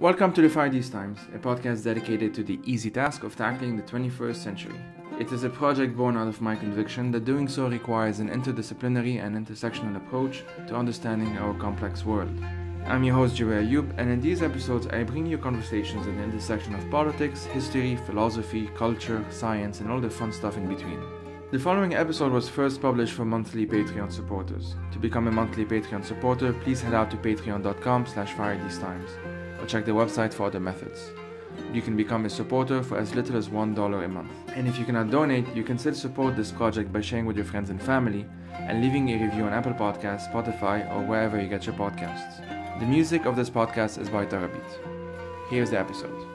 Welcome to the Fire These Times, a podcast dedicated to the easy task of tackling the 21st century. It is a project born out of my conviction that doing so requires an interdisciplinary and intersectional approach to understanding our complex world. I'm your host, Jaway Ayoub, and in these episodes, I bring you conversations at the intersection of politics, history, philosophy, culture, science, and all the fun stuff in between. The following episode was first published for monthly Patreon supporters. To become a monthly Patreon supporter, please head out to patreon.com slash firethesetimes or check the website for other methods. You can become a supporter for as little as $1 a month. And if you cannot donate, you can still support this project by sharing with your friends and family and leaving a review on Apple Podcasts, Spotify, or wherever you get your podcasts. The music of this podcast is by Tarabeat. Here's the episode.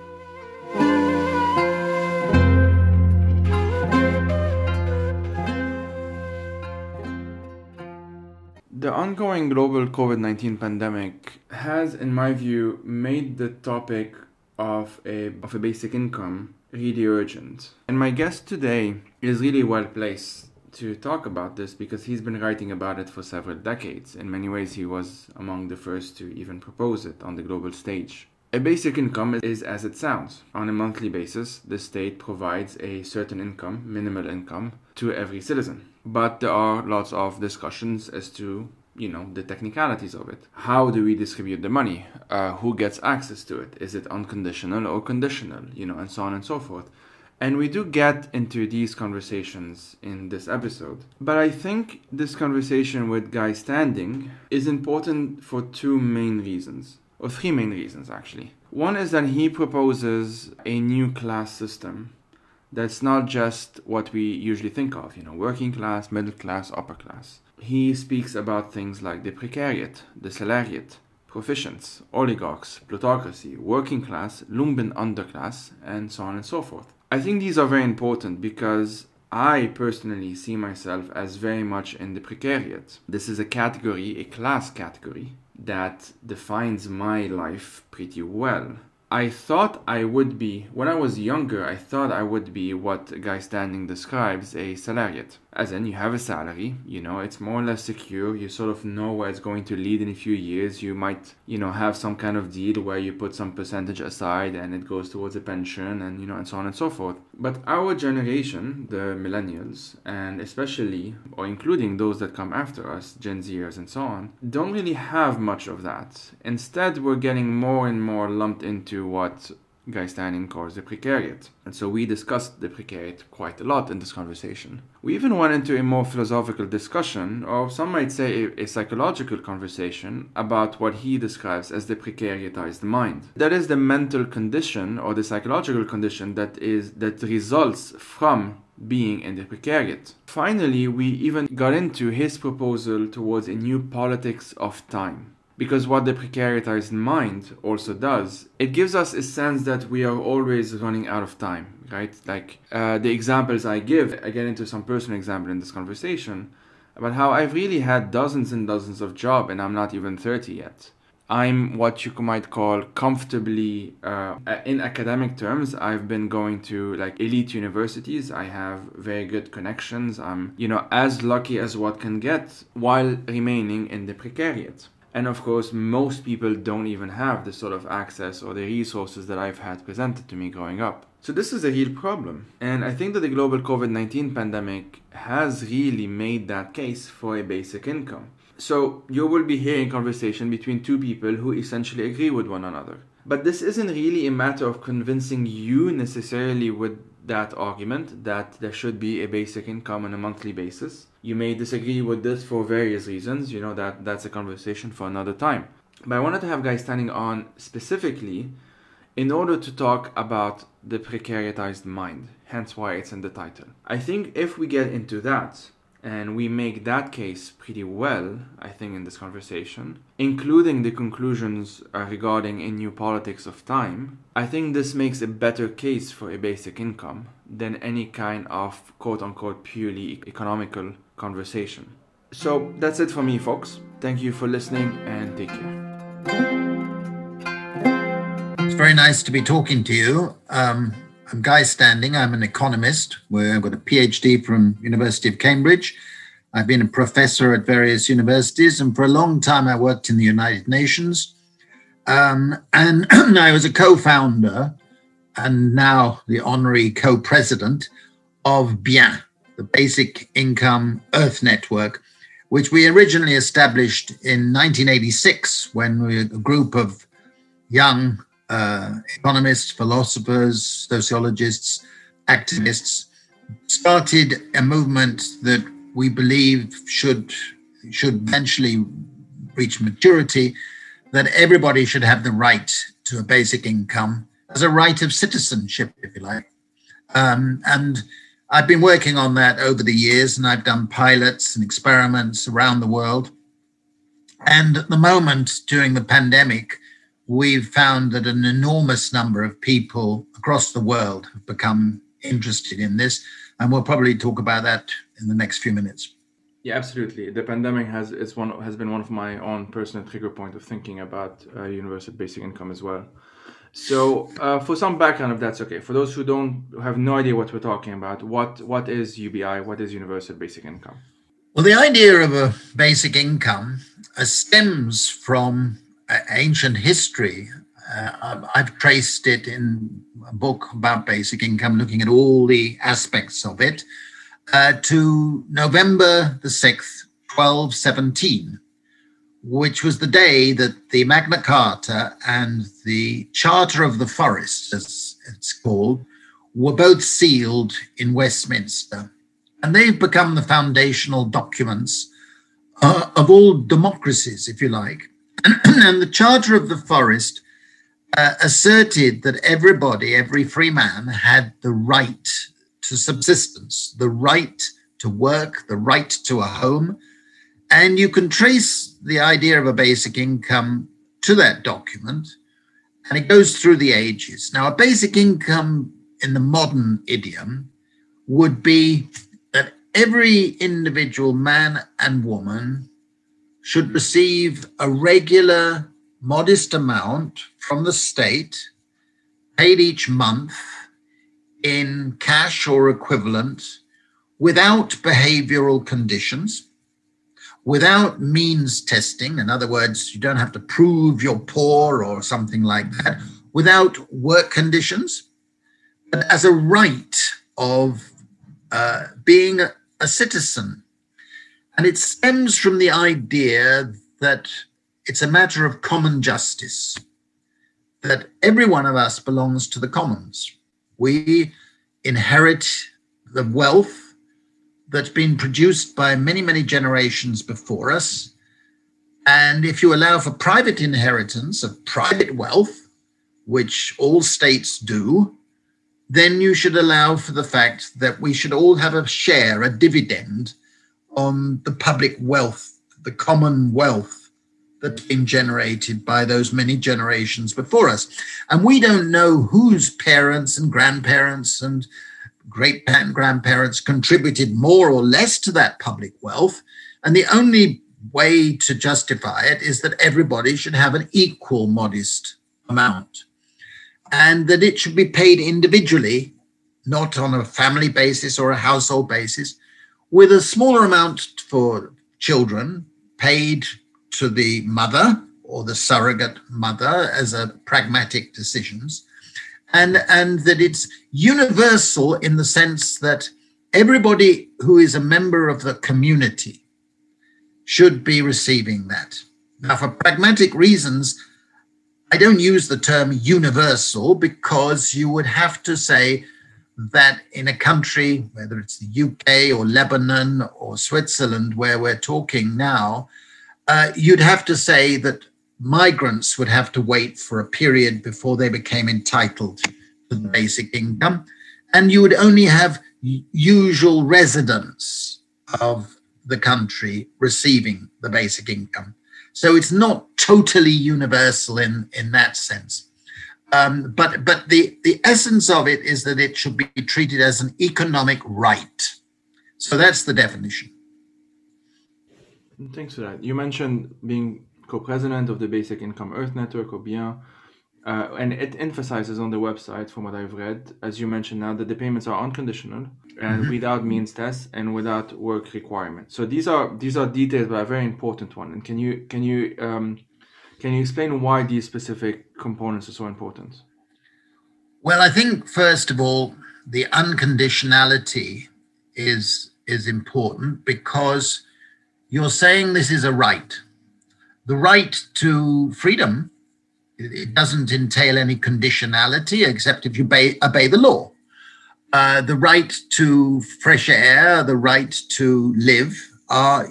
Ongoing global COVID 19 pandemic has, in my view, made the topic of a, of a basic income really urgent. And my guest today is really well placed to talk about this because he's been writing about it for several decades. In many ways, he was among the first to even propose it on the global stage. A basic income is as it sounds. On a monthly basis, the state provides a certain income, minimal income, to every citizen. But there are lots of discussions as to you know the technicalities of it how do we distribute the money uh, who gets access to it is it unconditional or conditional you know and so on and so forth and we do get into these conversations in this episode. But I think this conversation with Guy Standing is important for two main reasons, or three main reasons actually. One is that he proposes a new class system that's not just what we usually think of, you know, working class, middle class, upper class. He speaks about things like the precariat, the salariat, proficients, oligarchs, plutocracy, working class, lumpen underclass, and so on and so forth. I think these are very important because I personally see myself as very much in the precariat. This is a category, a class category, that defines my life pretty well. I thought I would be, when I was younger, I thought I would be what Guy Standing describes a salariat. As in, you have a salary, you know, it's more or less secure, you sort of know where it's going to lead in a few years. You might, you know, have some kind of deal where you put some percentage aside and it goes towards a pension and, you know, and so on and so forth. But our generation, the millennials, and especially, or including those that come after us, Gen Zers and so on, don't really have much of that. Instead, we're getting more and more lumped into what Guy Standing calls the precariat. And so we discussed the precariat quite a lot in this conversation. We even went into a more philosophical discussion, or some might say a, a, psychological conversation, about what he describes as the precariatized mind. That is the mental condition or the psychological condition that is that results from being in the precariat. Finally, we even got into his proposal towards a new politics of time. Because what the precariatized mind also does, it gives us a sense that we are always running out of time, right? Like uh, the examples I give, I get into some personal example in this conversation about how I've really had dozens and dozens of jobs and I'm not even 30 yet. I'm what you might call comfortably, uh, in academic terms, I've been going to like elite universities. I have very good connections. I'm, you know, as lucky as what can get while remaining in the precariat. And of course, most people don't even have the sort of access or the resources that I've had presented to me growing up. So this is a real problem. And I think that the global COVID-19 pandemic has really made that case for a basic income. So you will be hearing conversation between two people who essentially agree with one another. But this isn't really a matter of convincing you necessarily with that argument that there should be a basic income on a monthly basis. You may disagree with this for various reasons, you know that that's a conversation for another time. But I wanted to have guys Standing on specifically in order to talk about the precariatized mind, hence why it's in the title. I think if we get into that, and we make that case pretty well, I think, in this conversation, including the conclusions uh, regarding a new politics of time. I think this makes a better case for a basic income than any kind of quote unquote purely economical conversation. So that's it for me, folks. Thank you for listening and take care. It's very nice to be talking to you. Um, I'm Guy Standing. I'm an economist. Where I've got a PhD from University of Cambridge. I've been a professor at various universities, and for a long time I worked in the United Nations. Um, and I was a co founder and now the honorary co president of BIEN, the Basic Income Earth Network, which we originally established in 1986 when we a group of young uh, economists, philosophers, sociologists, activists started a movement that we believe should should eventually reach maturity that everybody should have the right to a basic income as a right of citizenship, if you like. Um, and I've been working on that over the years, and I've done pilots and experiments around the world. And at the moment, during the pandemic, we've found that an enormous number of people across the world have become interested in this. And we'll probably talk about that in the next few minutes. Yeah, absolutely. The pandemic has is one has been one of my own personal trigger point of thinking about uh, universal basic income as well. So, uh, for some background, if that's okay, for those who don't have no idea what we're talking about, what what is UBI? What is universal basic income? Well, the idea of a basic income uh, stems from uh, ancient history. Uh, I've traced it in a book about basic income, looking at all the aspects of it to November the 6th, 1217, which was the day that the Magna Carta and the Charter of the Forest, as it's called, were both sealed in Westminster. And they've become the foundational documents uh, of all democracies, if you like. and the Charter of the Forest uh, asserted that everybody, every free man, had the right to subsistence, the right to work, the right to a home. And you can trace the idea of a basic income to that document, and it goes through the ages. Now, a basic income in the modern idiom would be that every individual man and woman should receive a regular, modest amount from the state paid each month in cash or equivalent without behavioral conditions, without means testing. In other words, you don't have to prove you're poor or something like that, without work conditions, but as a right of uh, being a, a citizen. And it stems from the idea that it's a matter of common justice, that every one of us belongs to the commons. We inherit the wealth that's been produced by many, many generations before us. And if you allow for private inheritance of private wealth, which all states do, then you should allow for the fact that we should all have a share, a dividend on the public wealth, the common wealth that's been generated by those many generations before us. And we don't know whose parents and grandparents and great grandparents contributed more or less to that public wealth. And the only way to justify it is that everybody should have an equal modest amount and that it should be paid individually, not on a family basis or a household basis, with a smaller amount for children paid to the mother or the surrogate mother as a pragmatic decisions and and that it's universal in the sense that everybody who is a member of the community should be receiving that. Now for pragmatic reasons i don't use the term universal because you would have to say that in a country whether it's the uk or lebanon or switzerland where we're talking now uh, you'd have to say that migrants would have to wait for a period before they became entitled to the basic income. And you would only have usual residents of the country receiving the basic income. So it's not totally universal in, in that sense. Um, but but the, the essence of it is that it should be treated as an economic right. So that's the definition. Thanks for that. You mentioned being co-president of the Basic Income Earth Network, or BIEN, uh, and it emphasizes on the website, from what I've read, as you mentioned now, that the payments are unconditional and mm-hmm. without means tests and without work requirements. So these are these are details, but a very important one. And can you can you um, Can you explain why these specific components are so important? Well, I think first of all, the unconditionality is is important because you're saying this is a right. The right to freedom it doesn't entail any conditionality except if you obey, obey the law. Uh, the right to fresh air, the right to live are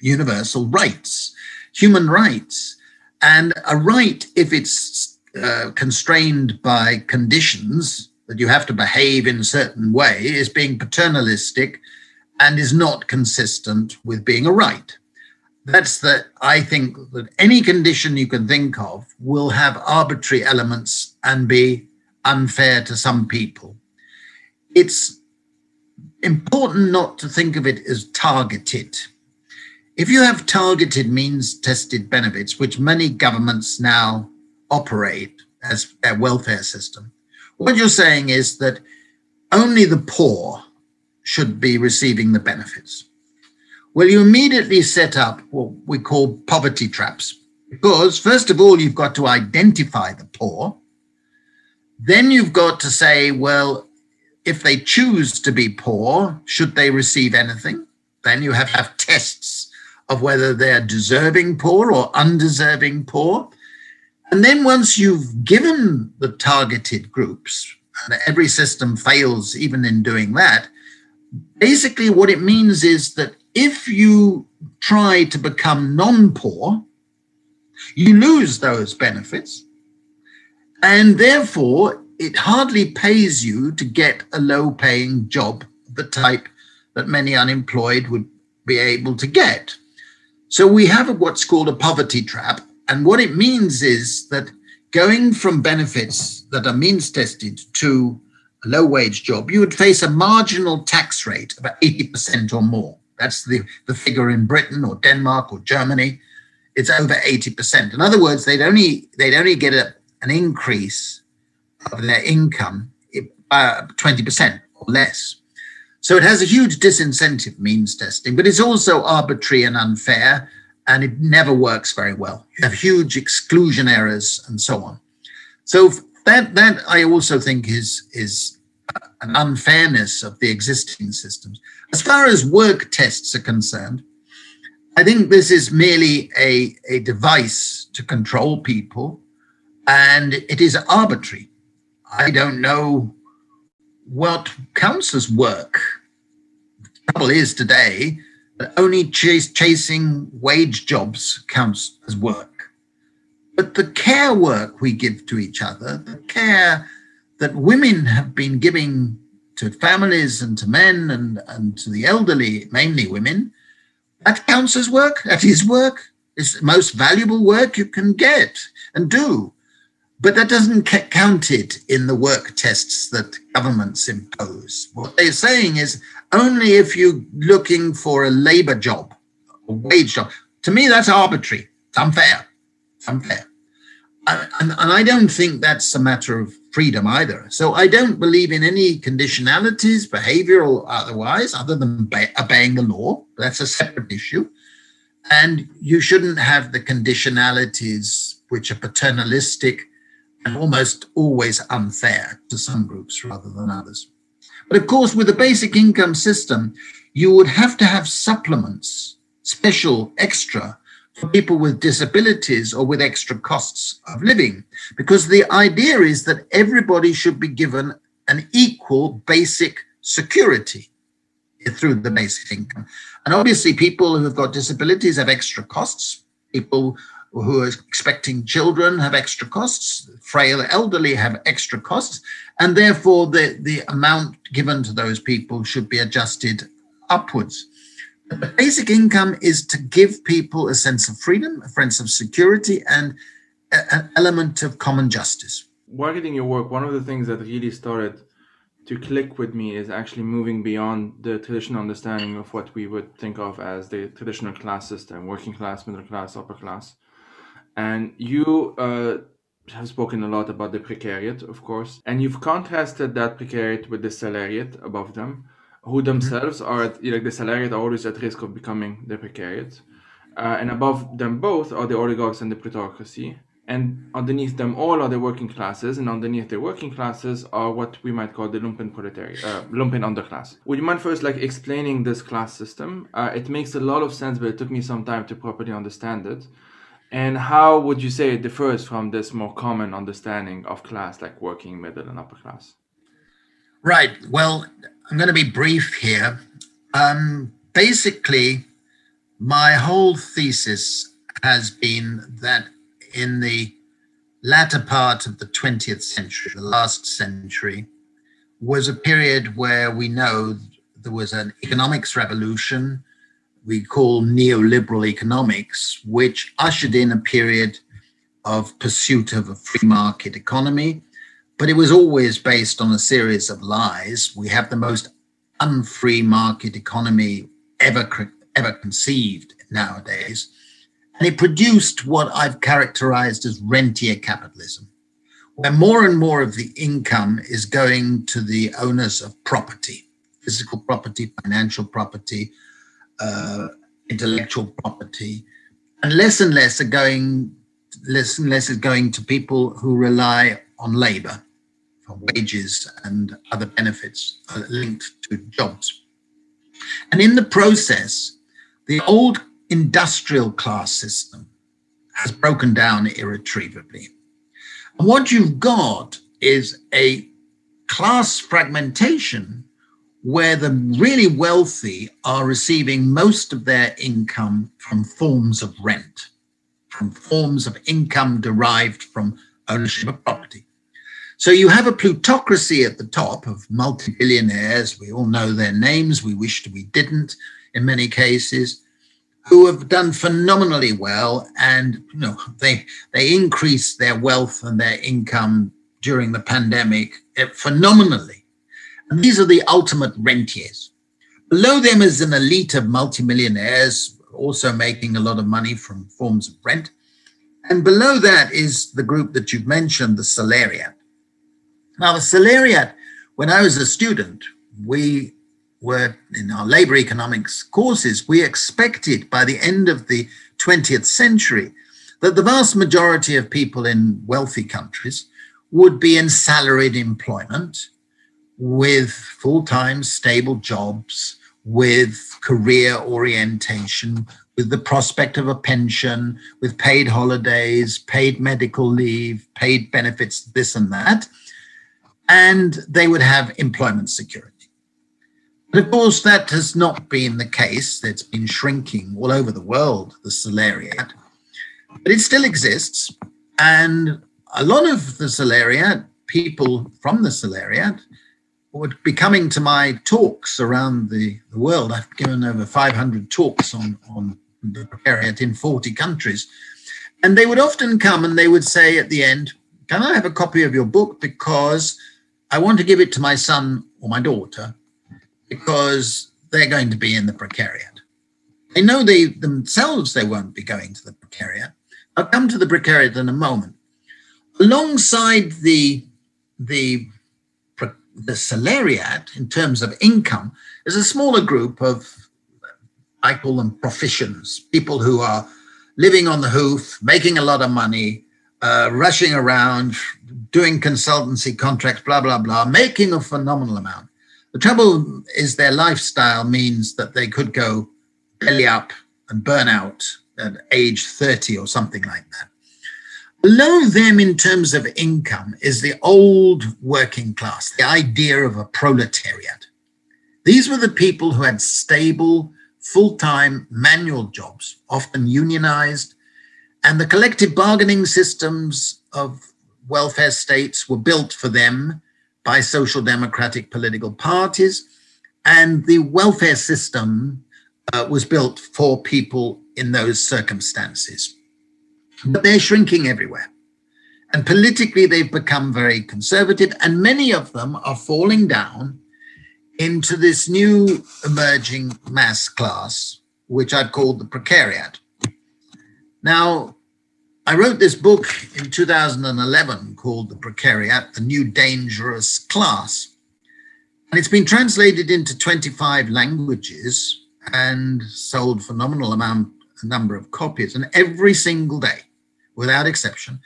universal rights, human rights. And a right, if it's uh, constrained by conditions that you have to behave in a certain way, is being paternalistic and is not consistent with being a right. That's that I think that any condition you can think of will have arbitrary elements and be unfair to some people. It's important not to think of it as targeted. If you have targeted means tested benefits, which many governments now operate as their welfare system, what you're saying is that only the poor should be receiving the benefits. Well, you immediately set up what we call poverty traps. Because, first of all, you've got to identify the poor. Then you've got to say, well, if they choose to be poor, should they receive anything? Then you have to have tests of whether they're deserving poor or undeserving poor. And then once you've given the targeted groups, and every system fails even in doing that, basically what it means is that if you try to become non poor, you lose those benefits. And therefore, it hardly pays you to get a low paying job, the type that many unemployed would be able to get. So we have what's called a poverty trap. And what it means is that going from benefits that are means tested to a low wage job, you would face a marginal tax rate of 80% or more. That's the, the figure in Britain or Denmark or Germany. It's over 80%. In other words, they'd only they'd only get a, an increase of their income uh, 20% or less. So it has a huge disincentive means testing, but it's also arbitrary and unfair, and it never works very well. You have huge exclusion errors and so on. So that that I also think is is an unfairness of the existing systems. As far as work tests are concerned, I think this is merely a, a device to control people, and it is arbitrary. I don't know what counts as work. The trouble is today that only chase, chasing wage jobs counts as work. But the care work we give to each other, the care that women have been giving to families and to men and, and to the elderly, mainly women, that counts as work. That is work. It's the most valuable work you can get and do. But that doesn't get counted in the work tests that governments impose. What they're saying is only if you're looking for a labor job, a wage job. To me, that's arbitrary. It's unfair. It's unfair. And, and, I don't think that's a matter of freedom either. So I don't believe in any conditionalities, behavioral or otherwise, other than obeying the law. That's a separate issue. And you shouldn't have the conditionalities which are paternalistic and almost always unfair to some groups rather than others. But of course, with the basic income system, you would have to have supplements, special, extra, for people with disabilities or with extra costs of living. Because the idea is that everybody should be given an equal basic security through the basic income. And obviously, people who have got disabilities have extra costs. People who are expecting children have extra costs. Frail elderly have extra costs. And therefore, the, the amount given to those people should be adjusted upwards. The basic income is to give people a sense of freedom, a sense of security, and an element of common justice. In your work, one of the things that really started to click with me is actually moving beyond the traditional understanding of what we would think of as the traditional class system working class, middle class, upper class. And you uh, have spoken a lot about the precariat, of course, and you've contrasted that precariat with the salariat above them who themselves are at, like the salariat are always at risk of becoming the precariat. uh, and above them both are the oligarchs and the plutocracy. And underneath them all are the working classes, and underneath the working classes are what we might call the lumpen proletariat, uh, lumpen underclass. Would you mind first, like, explaining this class system? Uh, it makes a lot of sense, but it took me some time to properly understand it. And how would you say it differs from this more common understanding of class, like working, middle, and upper class? Right. Well, I'm going to be brief here. Um, basically, my whole thesis has been that in the latter part of the 20th century, the last century, was a period where we know there was an economics revolution we call neoliberal economics, which ushered in a period of pursuit of a free market economy. But it was always based on a series of lies. We have the most unfree market economy ever, ever conceived nowadays. And it produced what I've characterized as rentier capitalism, where more and more of the income is going to the owners of property, physical property, financial property, uh, intellectual property, and less and less are going, less and less is going to people who rely on labor wages and other benefits linked to jobs. And in the process, the old industrial class system has broken down irretrievably. And what you've got is a class fragmentation where the really wealthy are receiving most of their income from forms of rent, from forms of income derived from ownership of property. So you have a plutocracy at the top of multi-billionaires. We all know their names. We wished we didn't in many cases, who have done phenomenally well, and you know they they increased their wealth and their income during the pandemic eh, phenomenally. And these are the ultimate rentiers. Below them is an elite of multimillionaires, also making a lot of money from forms of rent. And below that is the group that you've mentioned, the salariat. Now, the salariat, when I was a student, we were in our labor economics courses, we expected by the end of the 20th century that the vast majority of people in wealthy countries would be in salaried employment with full time stable jobs, with career orientation, with the prospect of a pension, with paid holidays, paid medical leave, paid benefits, this and that. And they would have employment security. But of course, that has not been the case. It's been shrinking all over the world, the salariat. But it still exists. And a lot of the salariat, people from the salariat, would be coming to my talks around the, the world. I've given over 500 talks on, on the precariat in 40 countries. And they would often come and they would say at the end, Can I have a copy of your book? Because I want to give it to my son or my daughter because they're going to be in the precariat. They know they themselves they won't be going to the precariat. I'll come to the precariat in a moment. Alongside the the the salariat, in terms of income, is a smaller group of, I call them proficients, people who are living on the hoof, making a lot of money, uh, rushing around, doing consultancy contracts, blah, blah, blah, making a phenomenal amount. The trouble is their lifestyle means that they could go belly up and burn out at age 30 or something like that. Below them, in terms of income, is the old working class, the idea of a proletariat. These were the people who had stable, full time manual jobs, often unionized, and the collective bargaining systems of welfare states were built for them by social democratic political parties. And the welfare system uh, was built for people in those circumstances but they're shrinking everywhere. And politically, they've become very conservative, and many of them are falling down into this new emerging mass class, which I've called the precariat. Now, I wrote this book in 2011 called The Precariat, The New Dangerous Class. And it's been translated into 25 languages and sold phenomenal amount a number of copies, and every single day, without exception,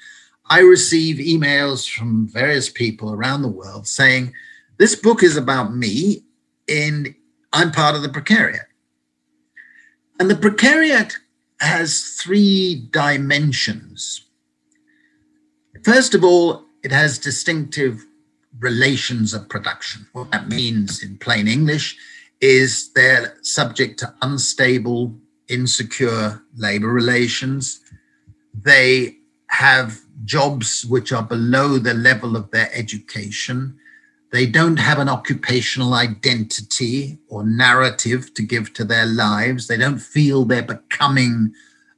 I receive emails from various people around the world saying, This book is about me, and I'm part of the precariat. And the precariat has three dimensions. First of all, it has distinctive relations of production. What that means in plain English is they're subject to unstable, insecure labor relations. They have jobs which are below the level of their education. They don't have an occupational identity or narrative to give to their lives. They don't feel they're becoming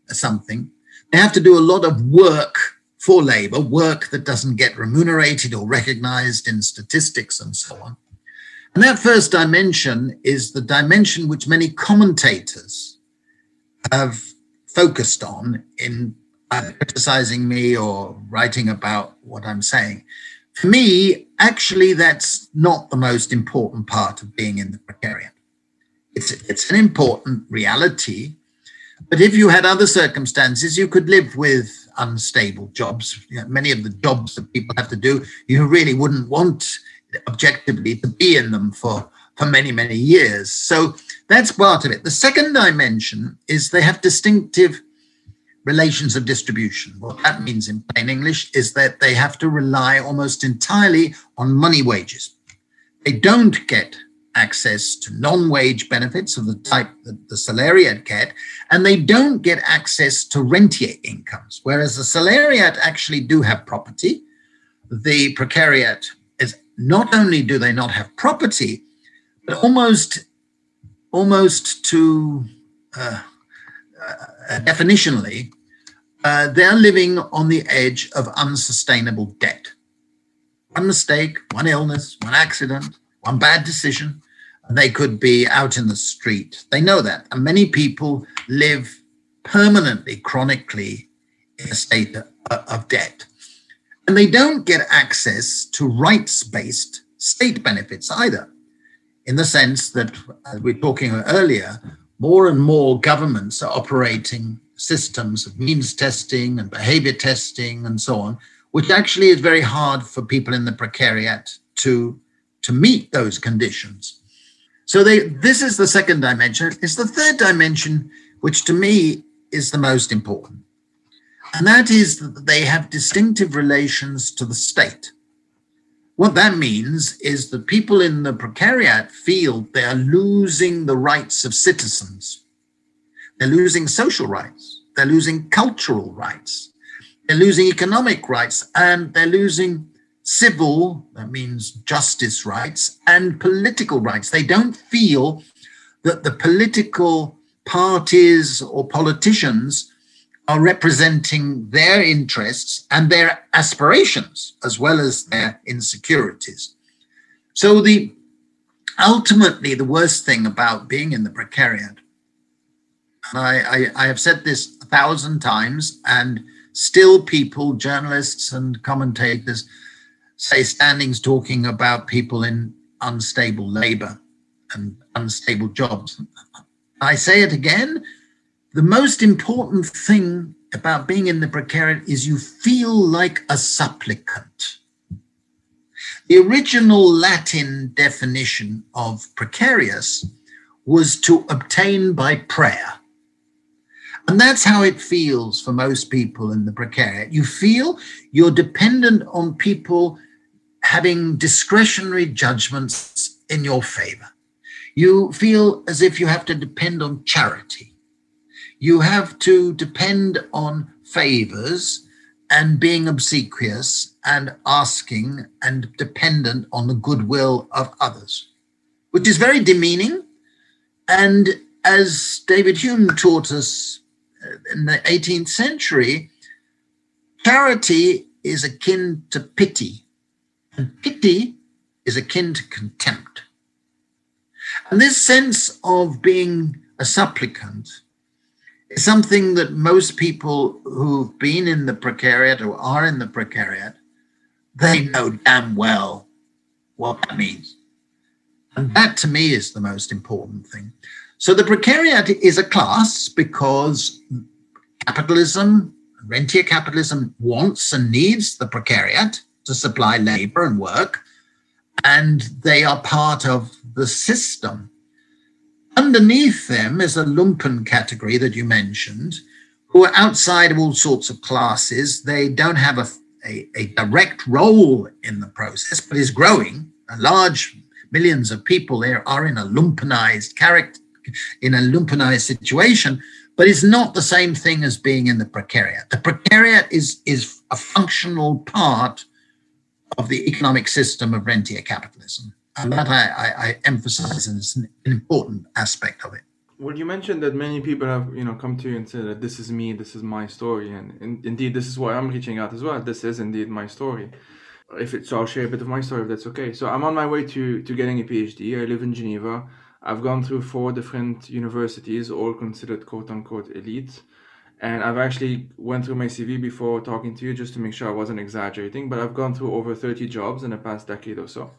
something. They have to do a lot of work for labor, work that doesn't get remunerated or recognized in statistics and so on. And that first dimension is the dimension which many commentators have focused on in criticizing me or writing about what I'm saying. For me, actually, that's not the most important part of being in the precariat. It's, it's an important reality. But if you had other circumstances, you could live with unstable jobs. You know, many of the jobs that people have to do, you really wouldn't want objectively to be in them for, for many, many years. So that's part of it. The second dimension is they have distinctive relations of distribution. What that means in plain English is that they have to rely almost entirely on money wages. They don't get access to non-wage benefits of the type that the salariat get, and they don't get access to rentier incomes, whereas the salariat actually do have property. The precariat is not only do they not have property, but almost almost to uh, uh, definitionally, uh, they're living on the edge of unsustainable debt. One mistake, one illness, one accident, one bad decision, and they could be out in the street. They know that. And many people live permanently, chronically in a state of debt. And they don't get access to rights based state benefits either, in the sense that, as we were talking earlier, more and more governments are operating systems of means testing and behavior testing and so on, which actually is very hard for people in the precariat to, to meet those conditions. So they, this is the second dimension. It's the third dimension, which to me is the most important. And that is that they have distinctive relations to the state. What that means is that people in the precariat feel they are losing the rights of citizens. They're losing social rights. They're losing cultural rights. They're losing economic rights and they're losing civil, that means justice rights, and political rights. They don't feel that the political parties or politicians are representing their interests and their aspirations as well as their insecurities. So the ultimately the worst thing about being in the precariat, and I, I, I have said this a thousand times, and still people, journalists and commentators say Standing's talking about people in unstable labor and unstable jobs. I say it again the most important thing about being in the precariat is you feel like a supplicant. The original Latin definition of precarious was to obtain by prayer. And that's how it feels for most people in the precariat. You feel you're dependent on people having discretionary judgments in your favor. You feel as if you have to depend on charity. You have to depend on favors and being obsequious and asking and dependent on the goodwill of others, which is very demeaning. And as David Hume taught us uh, in the 18th century, charity is akin to pity and pity is akin to contempt. And this sense of being a supplicant something that most people who've been in the precariat or are in the precariat, they know damn well what that means. And that to me is the most important thing. So the precariat is a class because capitalism, rentier capitalism wants and needs the precariat to supply labor and work, and they are part of the system. Underneath them is a lumpen category that you mentioned, who are outside of all sorts of classes. They don't have a, a, a direct role in the process, but is growing. A large millions of people there are in a lumpenized character, in a lumpenized situation, but it's not the same thing as being in the precariat. The precariat is, is a functional part of the economic system of rentier capitalism. And that I, I, I emphasize as an important aspect of it. Well, you mentioned that many people have, you know, come to you and said that this is me, this is my story, and in, indeed, this is why I'm reaching out as well. This is indeed my story. If it's, so I'll share a bit of my story if that's okay. So I'm on my way to to getting a PhD. I live in Geneva. I've gone through four different universities, all considered quote unquote elite, and I've actually went through my CV before talking to you just to make sure I wasn't exaggerating. But I've gone through over 30 jobs in the past decade or so.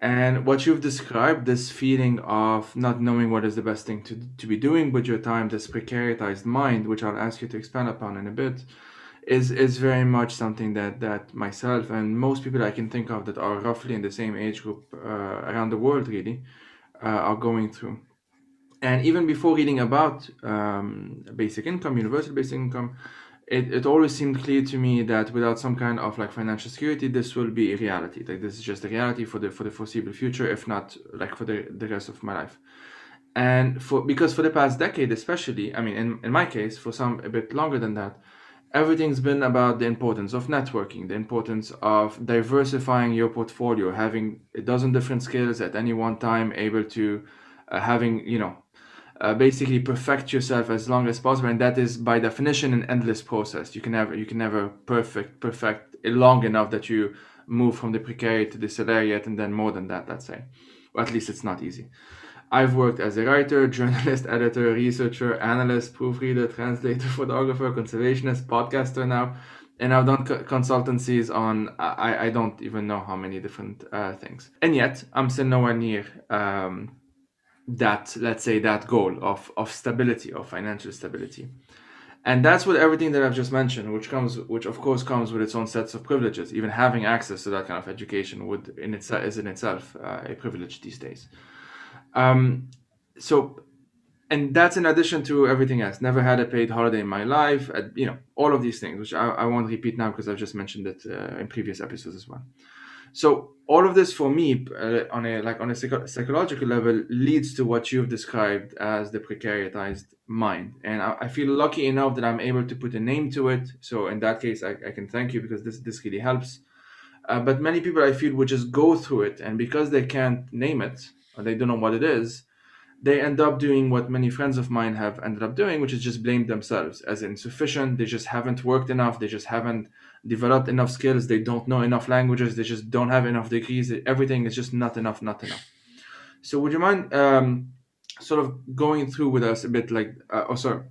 And what you've described, this feeling of not knowing what is the best thing to, to be doing with your time, this precariatized mind, which I'll ask you to expand upon in a bit, is is very much something that that myself and most people I can think of that are roughly in the same age group uh, around the world really uh, are going through. And even before reading about um, basic income, universal basic income, it, it always seemed clear to me that without some kind of like financial security, this will be a reality. Like this is just a reality for the for the foreseeable future, if not like for the, the rest of my life. And for because for the past decade, especially, I mean, in, in my case, for some a bit longer than that, everything's been about the importance of networking, the importance of diversifying your portfolio, having a dozen different skills at any one time, able to uh, having you know uh, basically perfect yourself as long as possible and that is by definition an endless process. You can never you can never perfect perfect long enough that you move from the precariat to the salariat and then more than that let's say. Or at least it's not easy. I've worked as a writer journalist editor researcher analyst proofreader translator photographer conservationist podcaster now. And I've done co- consultancies on I, I don't even know how many different uh, things, and yet I'm still nowhere near um, that let's say that goal of of stability of financial stability. And that's what everything that i've just mentioned which comes which of course comes with its own sets of privileges. Even having access to that kind of education would in itself is in itself uh, a privilege these days. Um, so and that's in addition to everything else. Never had a paid holiday in my life you know all of these things which i, I won't repeat now because i've just mentioned it uh, in previous episodes as well so all of this for me, uh, on a like on a psych- psychological level, leads to what you've described as the precariatized mind, and I, I, feel lucky enough that I'm able to put a name to it. So in that case, I, I can thank you because this this really helps. Uh, but many people I feel would just go through it, and because they can't name it or they don't know what it is, they end up doing what many friends of mine have ended up doing, which is just blame themselves as insufficient. They just haven't worked enough. They just haven't developed enough skills. They don't know enough languages. They just don't have enough degrees. Everything is just not enough, not enough. So, would you mind um, sort of going through with us a bit like, uh, oh, sorry,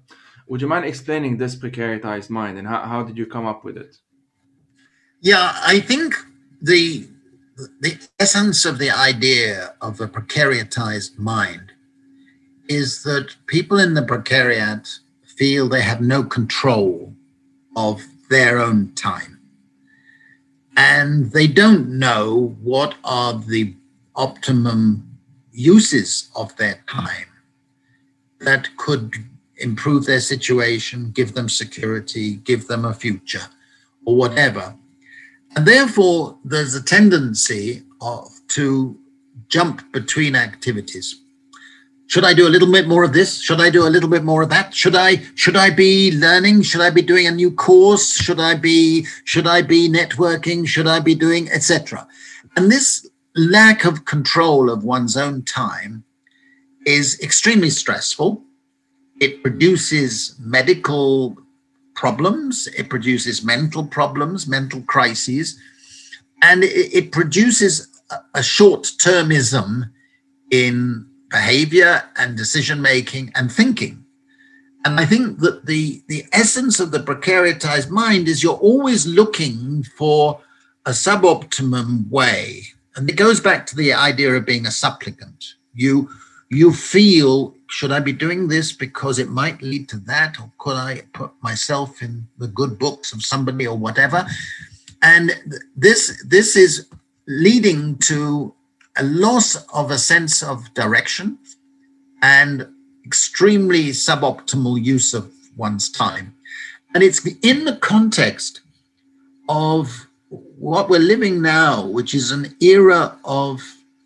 would you mind explaining this precariatized mind and how, how did you come up with it? Yeah, I think the the essence of the idea of a precariatized mind is that people in the precariat feel they have no control of their own time. And they don't know what are the optimum uses of their time that could improve their situation, give them security, give them a future, or whatever. And therefore, there's a tendency of, to jump between activities should I do a little bit more of this? Should I do a little bit more of that? Should I should I be learning? Should I be doing a new course? Should I be should I be networking? Should I be doing etc. And this lack of control of one's own time is extremely stressful. It produces medical problems, it produces mental problems, mental crises, and it, it produces a, a short termism in behavior and decision making and thinking. And I think that the, the essence of the precariatized mind is you're always looking for a suboptimum way. And it goes back to the idea of being a supplicant. You you feel should I be doing this because it might lead to that, or could I put myself in the good books of somebody or whatever? And this this is leading to a loss of a sense of direction and extremely suboptimal use of one's time. And it's in the context of what we're living now, which is an era of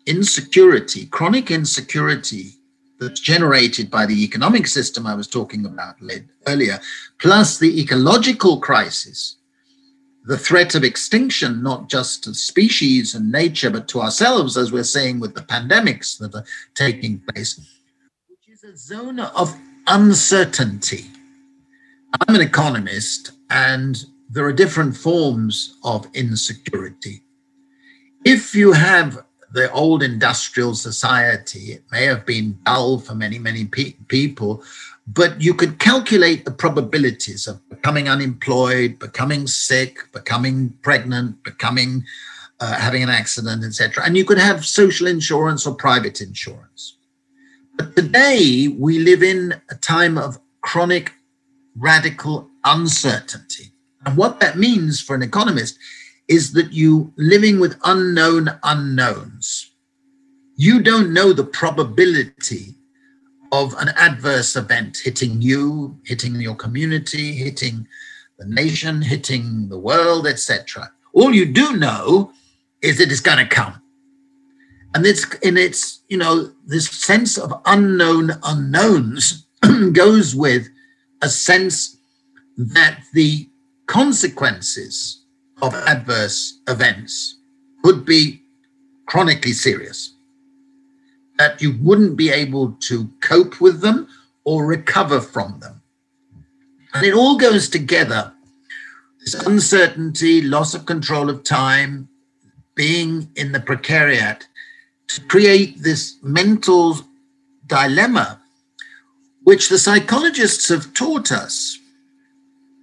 insecurity, chronic insecurity that's generated by the economic system I was talking about earlier, plus the ecological crisis, the threat of extinction, not just to species and nature, but to ourselves, as we're seeing with the pandemics that are taking place, which is a zone of uncertainty. I'm an economist, and there are different forms of insecurity. If you have the old industrial society. It may have been dull for many, many pe- people, but you could calculate the probabilities of becoming unemployed, becoming sick, becoming pregnant, becoming uh, having an accident, etc. And you could have social insurance or private insurance. But today we live in a time of chronic, radical uncertainty. And what that means for an economist is that you living with unknown unknowns. You don't know the probability of an adverse event hitting you, hitting your community, hitting the nation, hitting the world, etc. All you do know is that it's going to come. And it's in its, you know, this sense of unknown unknowns goes with a sense that the consequences of adverse events could be chronically serious, that you wouldn't be able to cope with them or recover from them. And it all goes together this uncertainty, loss of control of time, being in the precariat to create this mental dilemma, which the psychologists have taught us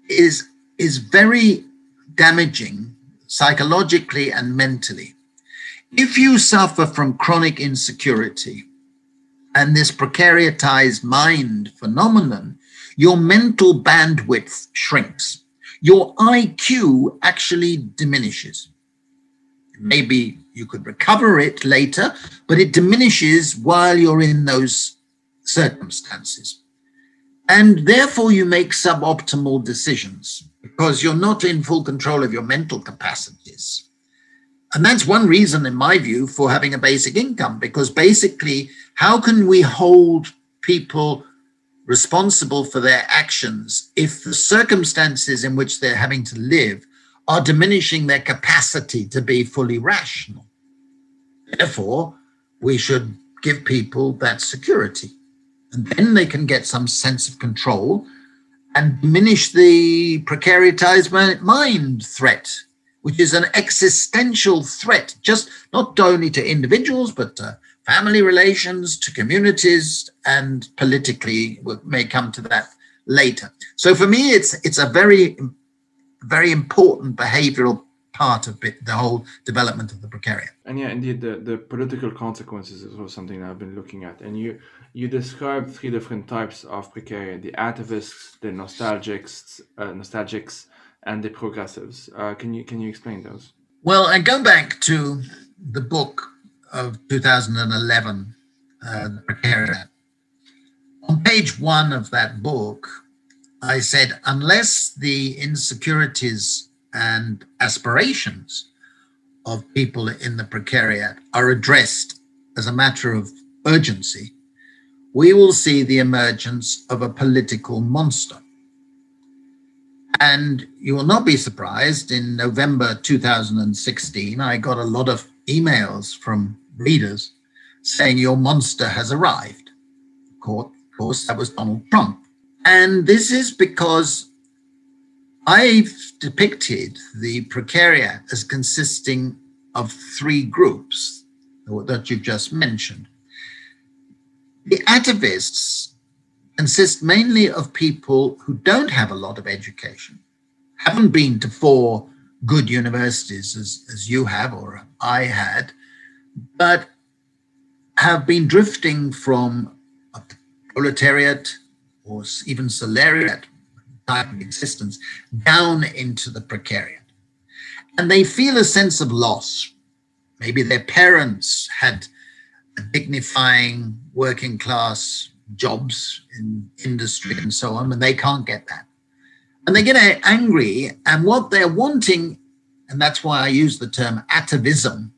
is, is very damaging psychologically and mentally. If you suffer from chronic insecurity and this precariatized mind phenomenon, your mental bandwidth shrinks. Your IQ actually diminishes. Maybe you could recover it later, but it diminishes while you're in those circumstances. And therefore, you make suboptimal decisions because you're not in full control of your mental capacities. And that's one reason, in my view, for having a basic income, because basically, how can we hold people responsible for their actions if the circumstances in which they're having to live are diminishing their capacity to be fully rational? Therefore, we should give people that security. And then they can get some sense of control and diminish the precariatized mind threat, which is an existential threat, just not only to individuals, but to family relations, to communities, and politically. We may come to that later. So for me, it's it's a very, very important behavioral part of the whole development of the precariat. And yeah, indeed, the, the political consequences is also something I've been looking at. And you you described three different types of precariat: the atavists, the nostalgics, uh, nostalgics, and the progressives. Uh, can you can you explain those? Well, I go back to the book of 2011, uh, precariat. On page one of that book, I said, unless the insecurities and aspirations of people in the precariat are addressed as a matter of urgency, we will see the emergence of a political monster. And you will not be surprised, in November 2016, I got a lot of emails from readers saying your monster has arrived. Of course, that was Donald Trump. And this is because I've depicted the precariat as consisting of three groups that you've just mentioned. The atavists consist mainly of people who don't have a lot of education, haven't been to four good universities as, as you have or I had, but have been drifting from a proletariat or even salariat type of existence down into the precariat. And they feel a sense of loss. Maybe their parents had a dignifying working class jobs in industry and so on, and they can't get that. And they get angry, and what they're wanting, and that's why I use the term atavism,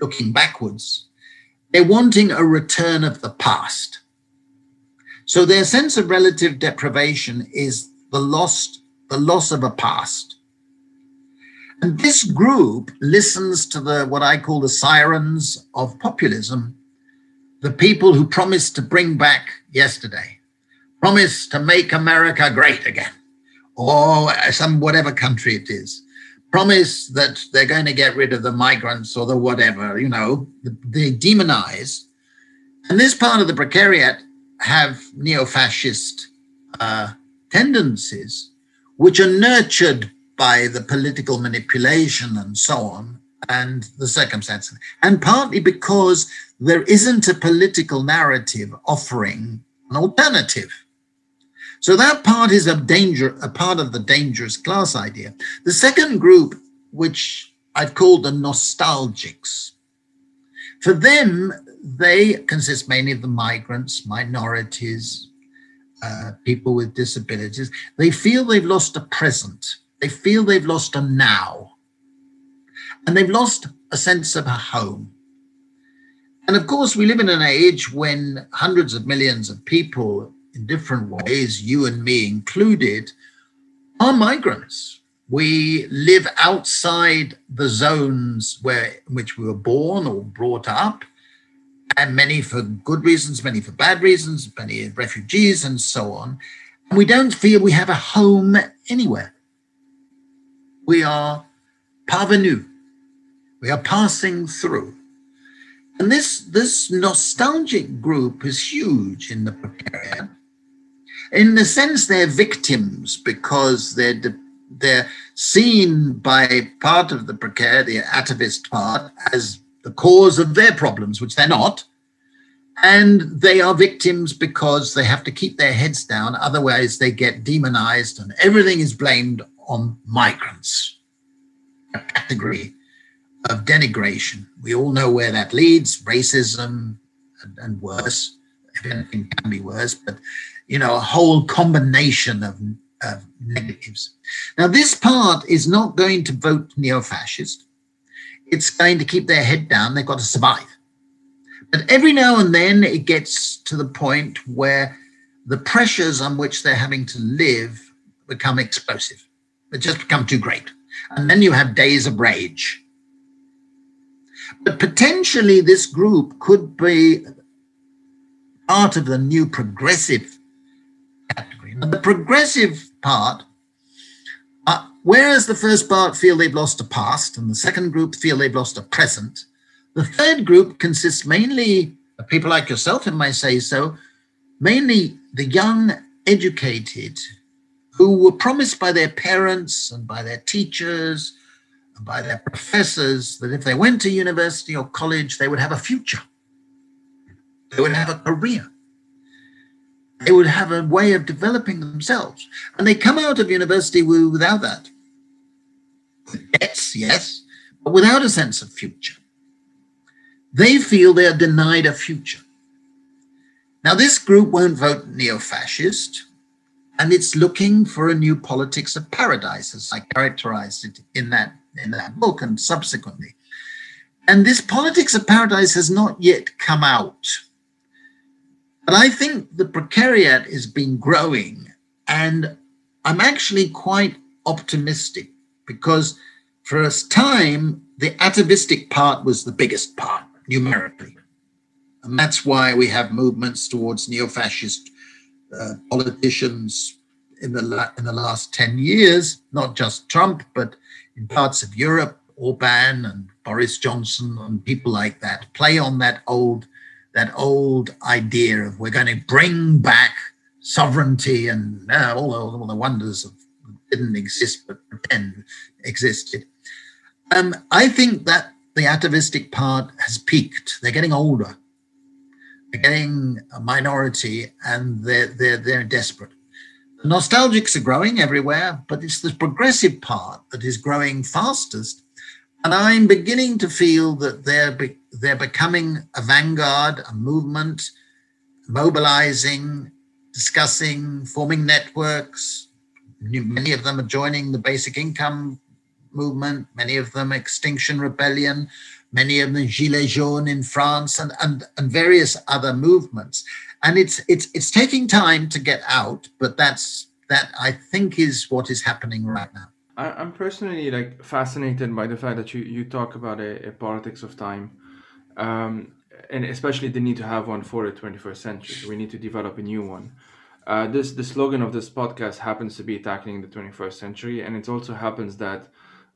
looking backwards, they're wanting a return of the past. So their sense of relative deprivation is the lost, the loss of a past. And this group listens to the what I call the sirens of populism, the people who promise to bring back yesterday, promise to make America great again, or some whatever country it is, promise that they're going to get rid of the migrants or the whatever, you know, they demonize. And this part of the precariat have neo-fascist uh, tendencies, which are nurtured by the political manipulation and so on, and the circumstances, and partly because there isn't a political narrative offering an alternative. So that part is a danger, a part of the dangerous class idea. The second group, which I've called the nostalgics, for them, they consist mainly of the migrants, minorities, uh, people with disabilities. They feel they've lost a present. They feel they've lost a now. And they've lost a sense of a home. And of course, we live in an age when hundreds of millions of people, in different ways, you and me included, are migrants. We live outside the zones where in which we were born or brought up, and many for good reasons, many for bad reasons, many refugees, and so on. And we don't feel we have a home anywhere. We are parvenu. We are passing through. And this, this nostalgic group is huge in the precariat. In the sense, they're victims because they're, they're seen by part of the precariat, the atavist part, as the cause of their problems, which they're not. And they are victims because they have to keep their heads down, otherwise, they get demonized and everything is blamed on migrants, a category of denigration. We all know where that leads racism and, and worse, if anything can be worse, but you know, a whole combination of, of negatives. Now, this part is not going to vote neo fascist, it's going to keep their head down. They've got to survive. But every now and then it gets to the point where the pressures on which they're having to live become explosive. They just become too great. And then you have days of rage but potentially, this group could be part of the new progressive category. The progressive part, uh, whereas the first part feel they've lost a past, and the second group feel they've lost a present, the third group consists mainly of people like yourself, if I say so, mainly the young, educated, who were promised by their parents and by their teachers by their professors that if they went to university or college, they would have a future. They would have a career. They would have a way of developing themselves. And they come out of university without that. Yes, yes, but without a sense of future. They feel they are denied a future. Now, this group won't vote neo fascist, and it's looking for a new politics of paradise, as I characterized it in that in that book and subsequently. And this politics of paradise has not yet come out. But I think the precariat has been growing, and I'm actually quite optimistic because for a time, the atavistic part was the biggest part numerically. And that's why we have movements towards neo fascist uh, politicians in the, in the last 10 years, not just Trump, but in parts of Europe, Orban and Boris Johnson and people like that play on that old that old idea of we're going to bring back sovereignty and uh, all, all, the wonders of didn't exist but pretend existed. Um, I think that the atavistic part has peaked. They're getting older. they're getting a minority and they're, they're, they're desperate. The nostalgics are growing everywhere, but it's the progressive part that is growing fastest. And I'm beginning to feel that they're, be, they're becoming a vanguard, a movement, mobilizing, discussing, forming networks. Many of them are joining the basic income movement, many of them Extinction Rebellion, many of the Gilets jaunes in France, and, and, and various other movements. And it's it's it's taking time to get out, but that's that I think is what is happening right now. I, am personally like fascinated by the fact that you, you talk about a, a politics of time. Um, and especially the need to have one for the 21st century. We need to develop a new one. Uh, this the slogan of this podcast happens to be tackling the 21st century, and it also happens that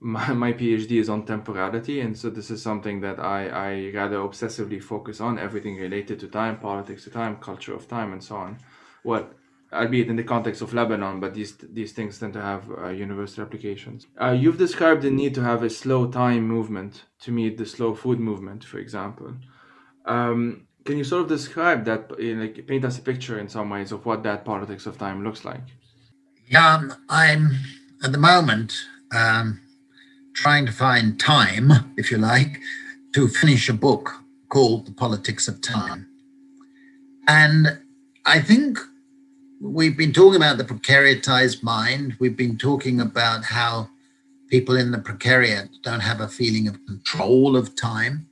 my, my PhD is on temporality, and so this is something that I, I rather obsessively focus on everything related to time, politics of time, culture of time, and so on. Well, albeit in the context of Lebanon, but these these things tend to have uh, universal applications. Uh, you've described the need to have a slow time movement to meet the slow food movement, for example. Um, can you sort of describe that, like paint us a picture in some ways of what that politics of time looks like? Yeah, I'm at the moment um, trying to find time, if you like, to finish a book called The Politics of Time. And I think we've been talking about the precariatized mind. We've been talking about how people in the precariat don't have a feeling of control of time.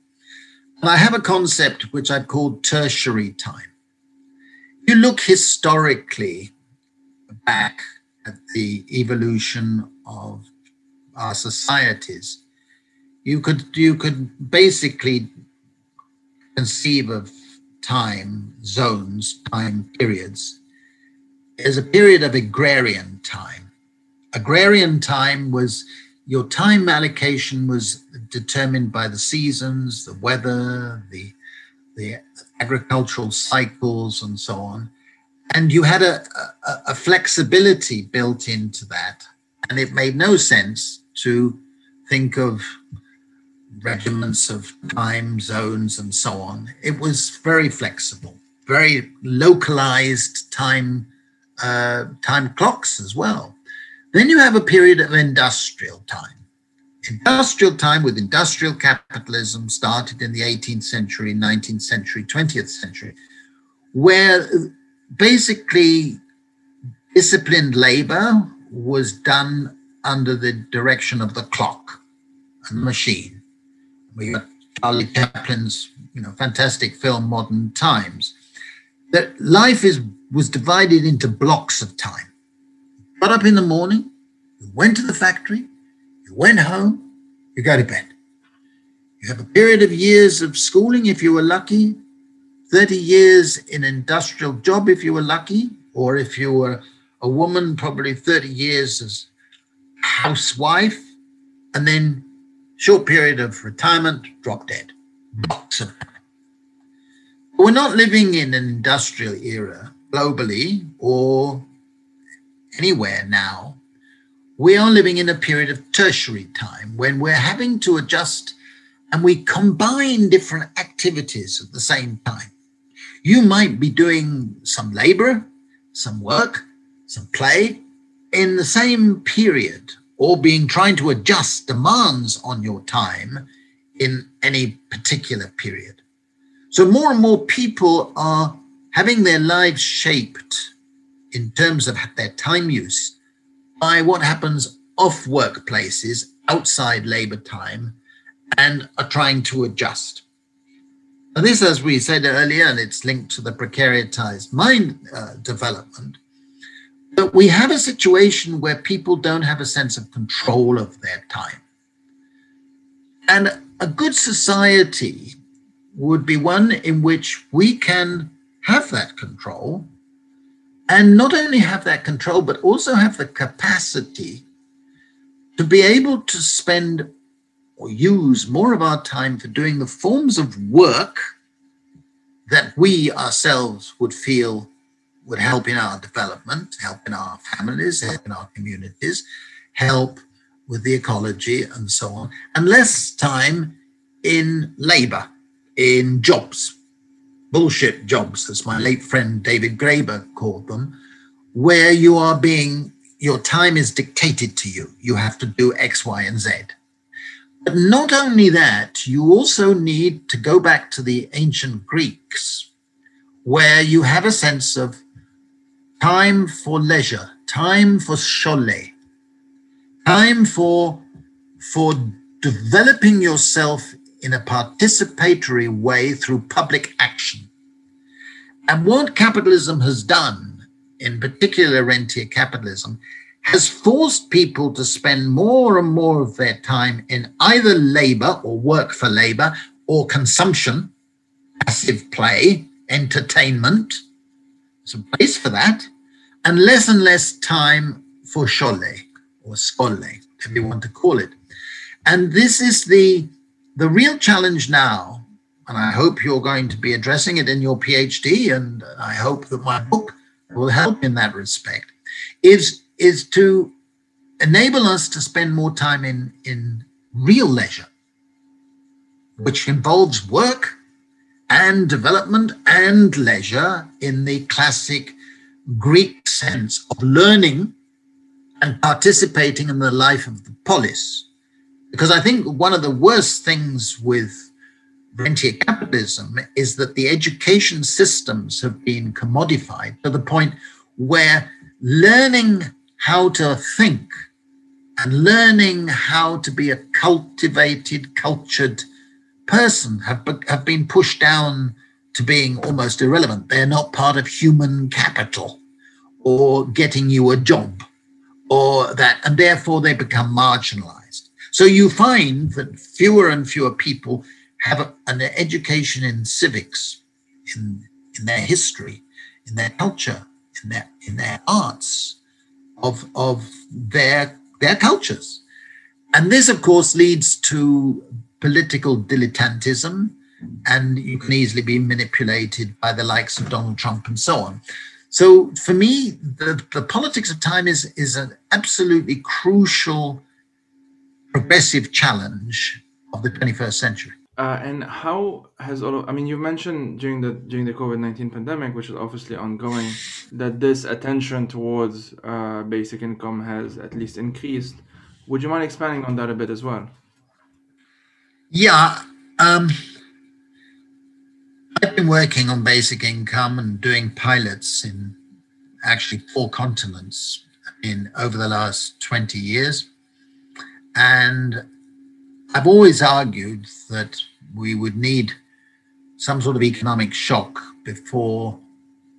And I have a concept which I've called tertiary time. If You look historically back at the evolution of our societies, you could you could basically conceive of time zones, time periods, as a period of agrarian time. Agrarian time was your time allocation was determined by the seasons, the weather, the the agricultural cycles, and so on. And you had a, a, a flexibility built into that, and it made no sense to think of regiments of time zones and so on. It was very flexible, very localized time uh, time clocks as well. Then you have a period of industrial time. Industrial time with industrial capitalism started in the 18th century, 19th century, 20th century, where basically disciplined labor was done under the direction of the clock and machine. We got Charlie Chaplin's, you know, fantastic film Modern Times. That life is was divided into blocks of time. Got up in the morning, you went to the factory, you went home, you go to bed. You have a period of years of schooling if you were lucky, 30 years in industrial job if you were lucky, or if you were a woman, probably 30 years as housewife, and then short period of retirement, drop dead. Time. We're not living in an industrial era globally or anywhere now. We are living in a period of tertiary time when we're having to adjust and we combine different activities at the same time. You might be doing some labor, some work, some play in the same period or being trying to adjust demands on your time in any particular period. So more and more people are having their lives shaped in terms of their time use by what happens off workplaces outside labor time and are trying to adjust. Now, this, as we said earlier, and it's linked to the precariatized mind uh, development, but we have a situation where people don't have a sense of control of their time. And a good society would be one in which we can have that control and not only have that control, but also have the capacity to be able to spend or use more of our time for doing the forms of work that we ourselves would feel would help in our development, help in our families, help in our communities, help with the ecology and so on, and less time in labor, in jobs bullshit jobs, as my late friend David Graeber called them, where you are being, your time is dictated to you. You have to do X, Y, and Z. But not only that, you also need to go back to the ancient Greeks, where you have a sense of time for leisure, time for schole, time for, for developing yourself in a participatory way through public action. And what capitalism has done, in particular rentier capitalism, has forced people to spend more and more of their time in either labor or work for labor or consumption, passive play, entertainment. There's a place for that, and less and less time for schole or skole, if you want to call it. And this is the the real challenge now, and I hope you're going to be addressing it in your PhD, and I hope that my book will help in that respect, is is to enable us to spend more time in, in real leisure, which involves work and development and leisure in the classic Greek sense of learning and participating in the life of the polis. Because I think one of the worst things with rentier capitalism is that the education systems have been commodified to the point where learning how to think and learning how to be a cultivated, cultured person have, have been pushed down to being almost irrelevant. They're not part of human capital or getting you a job or that, and therefore they become marginalized. So you find that fewer and fewer people have a, an education in civics, in, in their history, in their culture, in their, in their arts, of, of their, their cultures. And this, of course, leads to political dilettantism, and you can easily be manipulated by the likes of Donald Trump and so on. So for me, the, the politics of time is, is an absolutely crucial progressive challenge of the 21st century. Uh, and how has all of, I mean, you mentioned during the during the COVID nineteen pandemic, which is obviously ongoing, that this attention towards uh, basic income has at least increased. Would you mind expanding on that a bit as well? Yeah, um, I've been working on basic income and doing pilots in actually four continents in over the last twenty years, and I've always argued that we would need some sort of economic shock before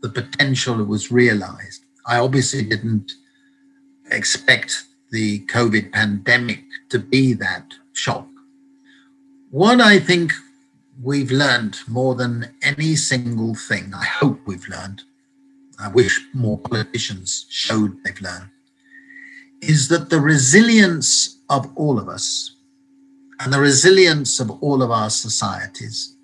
the potential was realized. I obviously didn't expect the COVID pandemic to be that shock. What I think we've learned more than any single thing, I hope we've learned, I wish more politicians showed they've learned, is that the resilience of all of us and the resilience of all of our societies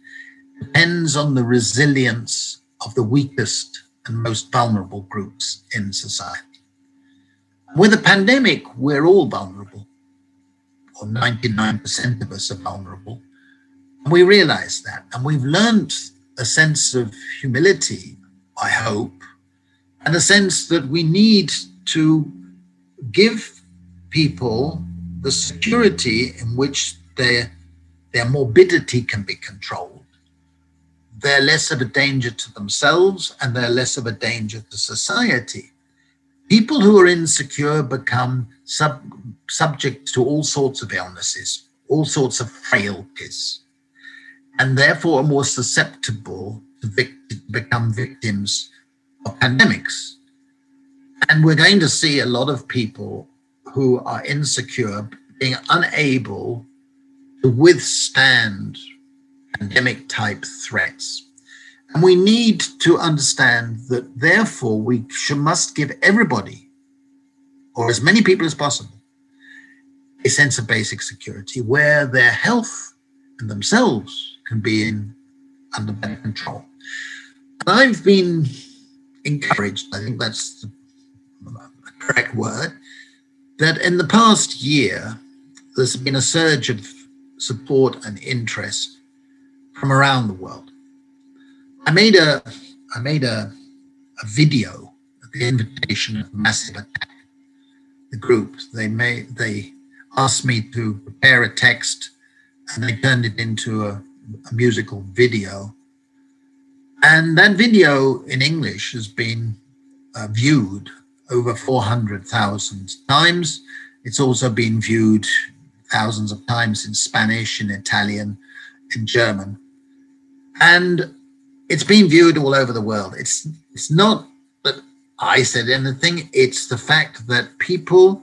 depends on the resilience of the weakest and most vulnerable groups in society. With a pandemic, we're all vulnerable, or 99% of us are vulnerable. And we realize that. And we've learned a sense of humility, I hope, and a sense that we need to give people the security in which their, their morbidity can be controlled, they're less of a danger to themselves and they're less of a danger to society. People who are insecure become sub, subject to all sorts of illnesses, all sorts of frailties, and therefore are more susceptible to become victims of pandemics. And we're going to see a lot of people who are insecure being unable to withstand pandemic type threats. And we need to understand that therefore we should, must give everybody, or as many people as possible, a sense of basic security where their health and themselves can be in under better control. And I've been encouraged, I think that's the correct word, that in the past year, there's been a surge of support and interest from around the world. I made a I made a, a video at the invitation of Massive Attack. The group they made they asked me to prepare a text, and they turned it into a, a musical video. And that video in English has been uh, viewed over 400,000 times. It's also been viewed thousands of times in Spanish, in Italian, in German. And it's been viewed all over the world. It's it's not that I said anything, it's the fact that people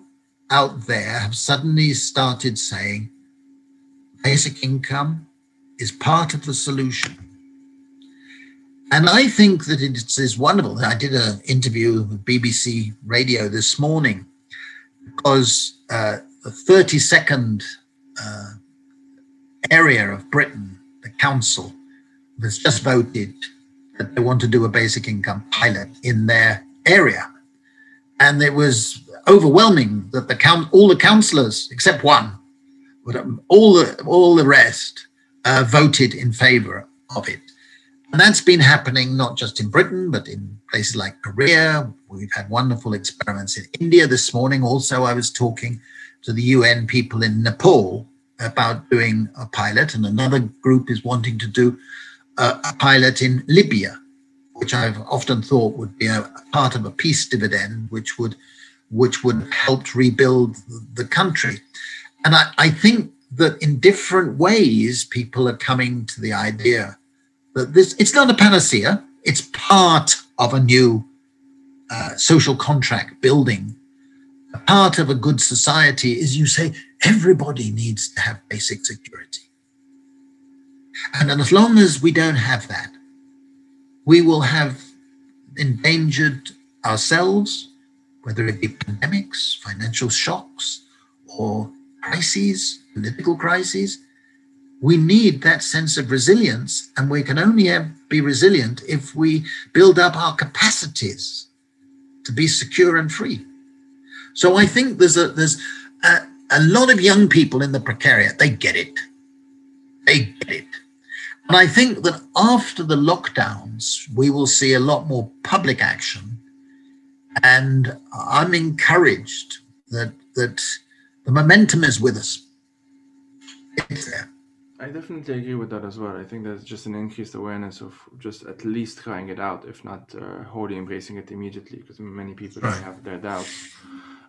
out there have suddenly started saying basic income is part of the solution. And I think that it is wonderful. I did an interview with BBC Radio this morning because uh, the 32nd uh, area of Britain, the council, has just voted that they want to do a basic income pilot in their area. And it was overwhelming that the count, all the councillors, except one, um, all the, all the rest uh, voted in favour of it. And that's been happening not just in Britain, but in places like Korea. We've had wonderful experiments in India this morning. Also, I was talking to the UN people in Nepal about doing a pilot, and another group is wanting to do a, a pilot in Libya, which I've often thought would be a, part of a peace dividend, which would which would help rebuild the country. And I, I think that in different ways, people are coming to the idea that this it's not a panacea, it's part of a new uh, social contract building. A part of a good society is you say everybody needs to have basic security. And as long as we don't have that, we will have endangered ourselves, whether it be pandemics, financial shocks, or crises, political crises. We need that sense of resilience, and we can only be resilient if we build up our capacities to be secure and free. So I think there's a there's a, a lot of young people in the precariat. They get it. They get it. And I think that after the lockdowns, we will see a lot more public action. And I'm encouraged that that the momentum is with us. It's there. I definitely agree with that as well. I think there's just an increased awareness of just at least trying it out, if not uh, wholly embracing it immediately, because many people right. have their doubts.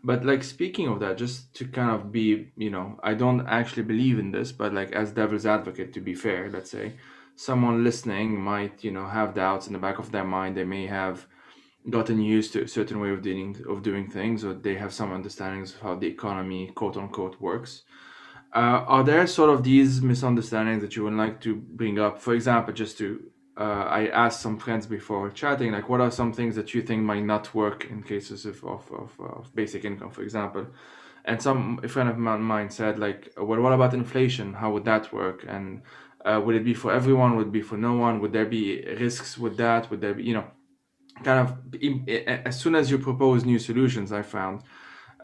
But like speaking of that, just to kind of be, you know, I don't actually believe in this, but like as devil's advocate, to be fair, let's say, someone listening might, you know, have doubts in the back of their mind. They may have gotten used to a certain way of doing of doing things, or they have some understandings of how the economy, quote unquote, works. Uh, are there sort of these misunderstandings that you would like to bring up? For example, just to uh, I asked some friends before chatting, like, what are some things that you think might not work in cases of, of, of, of basic income, for example? And some a friend of mine said, like, well, what about inflation? How would that work? And uh, would it be for everyone? Would it be for no one? Would there be risks with that? Would there be, you know, kind of as soon as you propose new solutions, I found,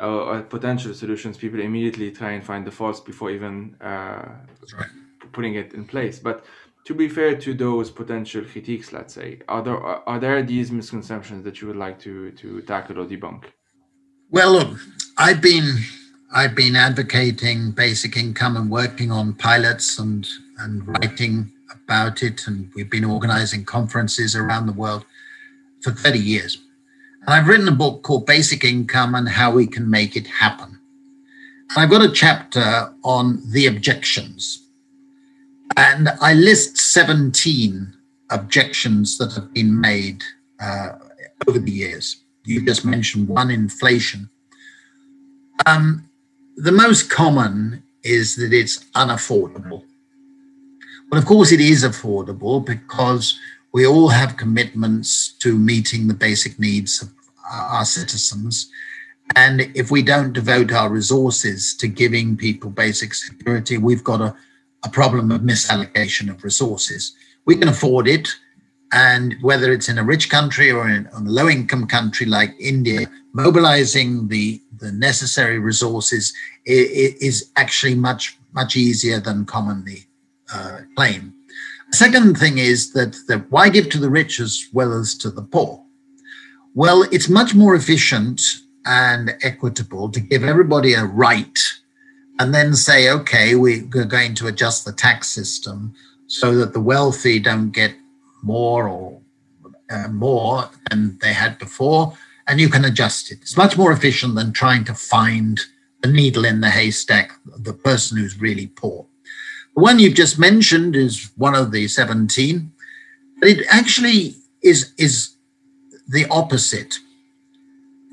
uh, or potential solutions, people immediately try and find the faults before even uh, right. putting it in place. But to be fair to those potential critiques, let's say, are there are there these misconceptions that you would like to to tackle or debunk? Well, look, I've been I've been advocating basic income and working on pilots and and writing about it, and we've been organizing conferences around the world for 30 years. And I've written a book called Basic Income and How We Can Make It Happen. And I've got a chapter on the objections and I list 17 objections that have been made uh, over the years. You just mentioned one inflation. Um, the most common is that it's unaffordable. Well, of course, it is affordable because we all have commitments to meeting the basic needs of our citizens. And if we don't devote our resources to giving people basic security, we've got a a problem of misallocation of resources. We can afford it, and whether it's in a rich country or in a low income country like India, mobilizing the, the necessary resources is, actually much, much easier than commonly uh, claimed. Second thing is that, that why give to the rich as well as to the poor? Well, it's much more efficient and equitable to give everybody a right and then say, okay, we're going to adjust the tax system so that the wealthy don't get more or uh, more than they had before, and you can adjust it. It's much more efficient than trying to find the needle in the haystack, the person who's really poor. The one you've just mentioned is one of the 17, but it actually is, is the opposite.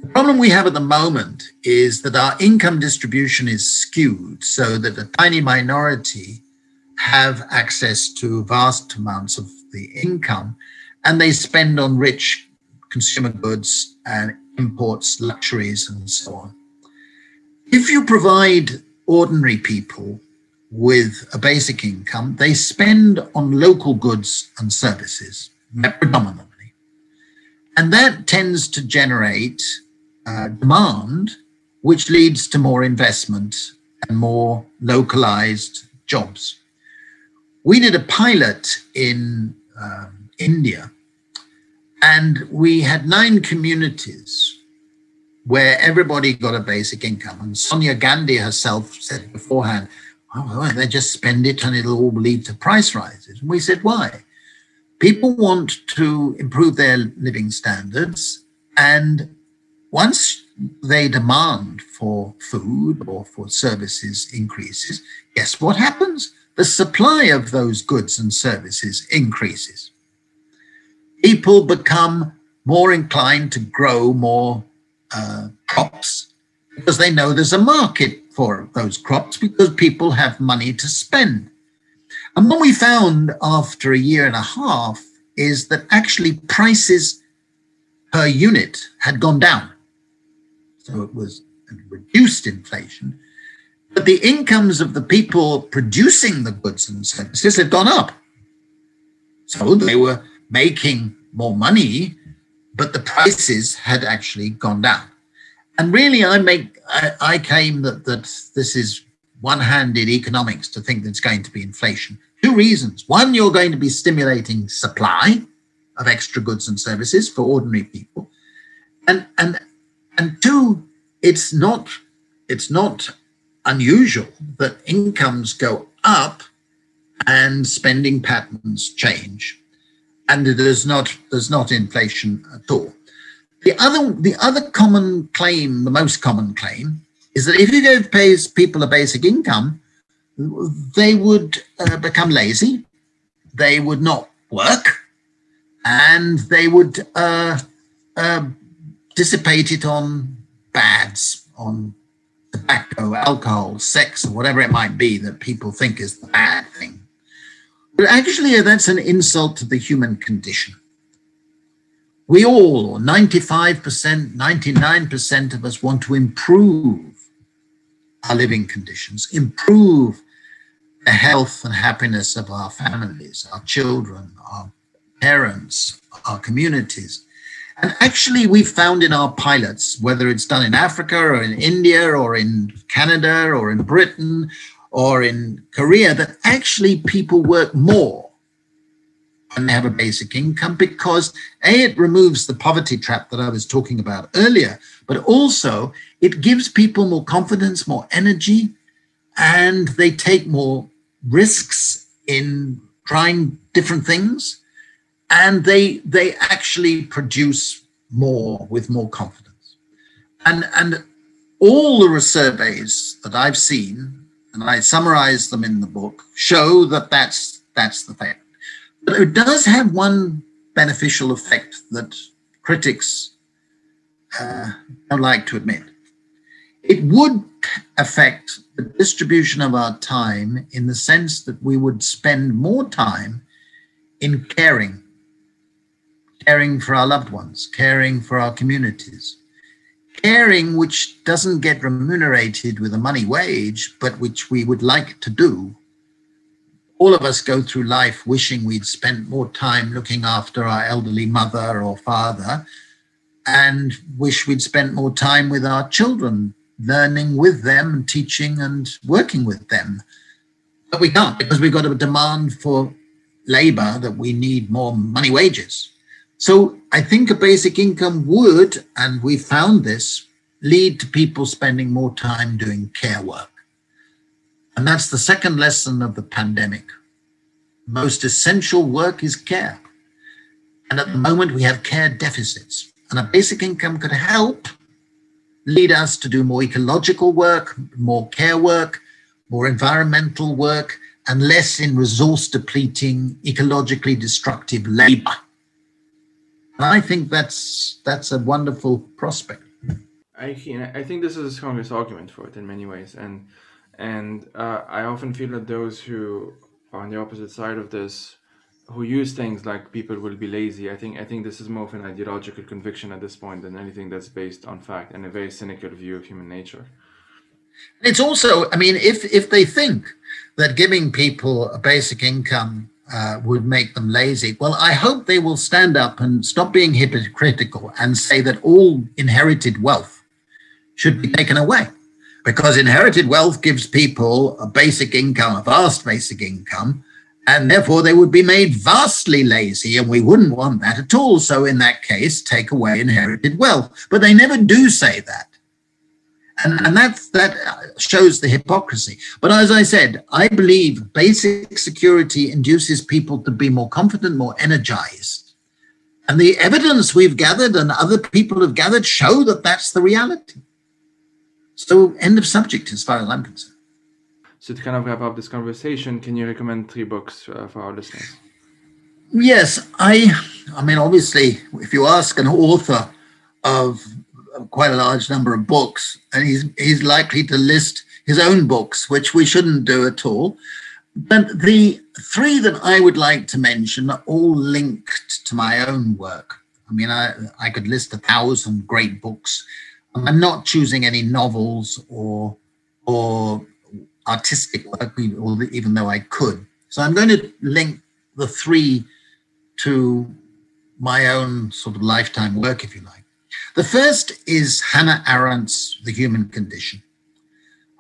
The problem we have at the moment is that our income distribution is skewed so that a tiny minority have access to vast amounts of the income and they spend on rich consumer goods and imports, luxuries, and so on. If you provide ordinary people with a basic income, they spend on local goods and services predominantly. And that tends to generate uh, demand, which leads to more investment and more localized jobs. We did a pilot in um, India, and we had nine communities where everybody got a basic income. And Sonia Gandhi herself said beforehand, oh, they just spend it and it'll all lead to price rises. And we said, why? People want to improve their living standards and once they demand for food or for services increases, guess what happens? The supply of those goods and services increases. People become more inclined to grow more uh, crops because they know there's a market for those crops because people have money to spend. And what we found after a year and a half is that actually prices per unit had gone down so it was reduced inflation. But the incomes of the people producing the goods and services had gone up. So they were making more money, but the prices had actually gone down. And really, I make I, I claim that that this is one-handed economics to think that it's going to be inflation. Two reasons. One, you're going to be stimulating supply of extra goods and services for ordinary people. And and and two, it's not it's not unusual that incomes go up and spending patterns change, and there's not there's not inflation at all. The other the other common claim, the most common claim, is that if you give pays people a basic income, they would uh, become lazy, they would not work, and they would uh, uh, dissipate it on bads, on tobacco, alcohol, sex, or whatever it might be that people think is the bad thing. But actually, that's an insult to the human condition. We all, or 95%, 99% of us, want to improve our living conditions, improve the health and happiness of our families, our children, our parents, our communities. And actually, we found in our pilots, whether it's done in Africa or in India or in Canada or in Britain or in Korea, that actually people work more when they have a basic income because A, it removes the poverty trap that I was talking about earlier, but also it gives people more confidence, more energy, and they take more risks in trying different things and they they actually produce more with more confidence. And and all the surveys that i've seen and i summarize them in the book show that that's that's the fact. But it does have one beneficial effect that critics uh, don't like to admit. It would affect the distribution of our time in the sense that we would spend more time in caring caring for our loved ones, caring for our communities, caring which doesn't get remunerated with a money wage, but which we would like to do. All of us go through life wishing we'd spent more time looking after our elderly mother or father and wish we'd spent more time with our children, learning with them, and teaching and working with them. But we can't because we've got a demand for labor that we need more money wages. So I think a basic income would, and we found this, lead to people spending more time doing care work. And that's the second lesson of the pandemic. Most essential work is care. And at the mm. moment, we have care deficits. And a basic income could help lead us to do more ecological work, more care work, more environmental work, and less in resource depleting, ecologically destructive labor. And I think that's that's a wonderful prospect. I I think this is the strongest argument for it in many ways, and and uh, I often feel that those who are on the opposite side of this, who use things like people will be lazy, I think I think this is more of an ideological conviction at this point than anything that's based on fact and a very cynical view of human nature. It's also, I mean, if if they think that giving people a basic income uh, would make them lazy. Well, I hope they will stand up and stop being hypocritical and say that all inherited wealth should be taken away because inherited wealth gives people a basic income, a vast basic income, and therefore they would be made vastly lazy, and we wouldn't want that at all. So, in that case, take away inherited wealth. But they never do say that. And, and that, that shows the hypocrisy. But as I said, I believe basic security induces people to be more confident, more energized. And the evidence we've gathered and other people have gathered show that that's the reality. So, end of subject as far as I'm concerned. So, to kind of wrap up this conversation, can you recommend three books uh, for our listeners? Yes, I. I mean, obviously, if you ask an author of quite a large number of books, and he's he's likely to list his own books, which we shouldn't do at all. But the three that I would like to mention are all linked to my own work. I mean, I, I could list a thousand great books I'm not choosing any novels or or artistic work, even though I could. So I'm going to link the three to my own sort of lifetime work, if you like. The first is Hannah Arendt's The Human Condition.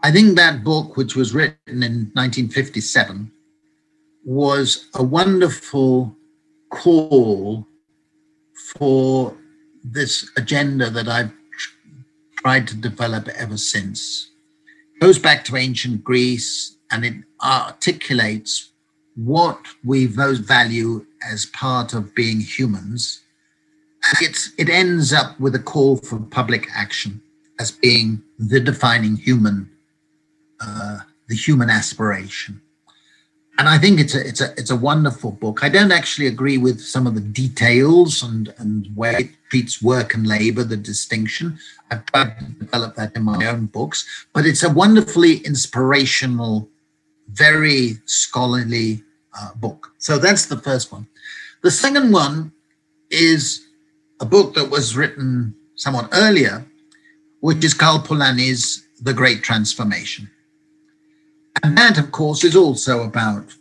I think that book, which was written in 1957, was a wonderful call for this agenda that I've tried to develop ever since. It goes back to ancient Greece and it articulates what we value as part of being humans. It's, it ends up with a call for public action as being the defining human, uh, the human aspiration and I think it's a it's a it's a wonderful book. I don't actually agree with some of the details and and where it treats work and labor, the distinction. I've tried to develop that in my own books, but it's a wonderfully inspirational, very scholarly uh, book. So that's the first one. The second one is a book that was written somewhat earlier, which is Karl Polanyi's The Great Transformation. And that, of course, is also about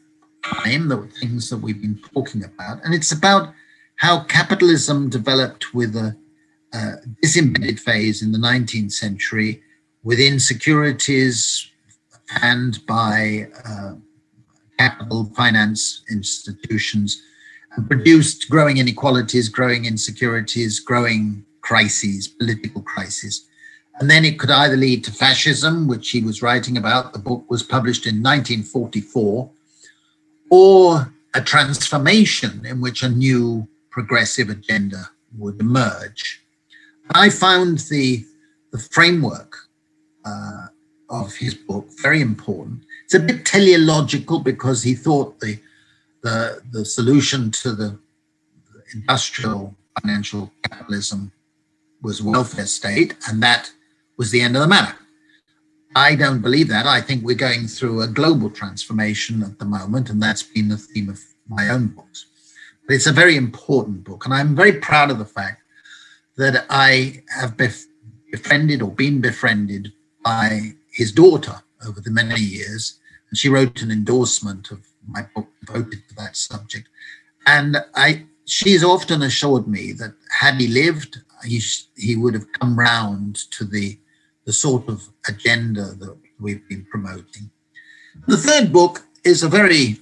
time, the things that we've been talking about. And it's about how capitalism developed with a, a disembedded phase in the 19th century with insecurities and by uh, capital finance institutions produced growing inequalities, growing insecurities, growing crises, political crises. And then it could either lead to fascism, which he was writing about. The book was published in 1944, or a transformation in which a new progressive agenda would emerge. I found the, the framework uh, of his book very important. It's a bit teleological because he thought the, the, the solution to the industrial financial capitalism was welfare state, and that was the end of the matter. I don't believe that. I think we're going through a global transformation at the moment, and that's been the theme of my own books. But it's a very important book, and I'm very proud of the fact that I have befriended or been befriended by his daughter over the many years. And she wrote an endorsement of my book devoted to that subject. And I, she's often assured me that had he lived, he, he would have come round to the the sort of agenda that we've been promoting. The third book is a very